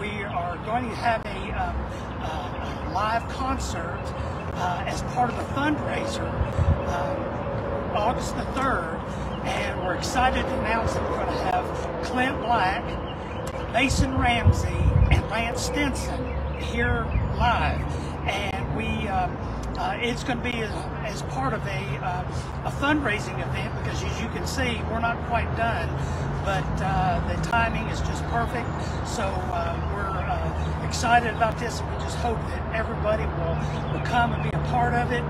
we are going to have a, um, uh, a live concert uh, as part of the fundraiser um, August the 3rd. And we're excited to announce that we're going to have Clint Black, Mason Ramsey, and Lance Stinson here live. And we, um, uh, it's going to be as, as part of a, uh, a fundraising event because as you can see, we're not quite done, but uh, the timing is just perfect. So uh, we're uh, excited about this and we just hope that everybody will, will come and be a part of it.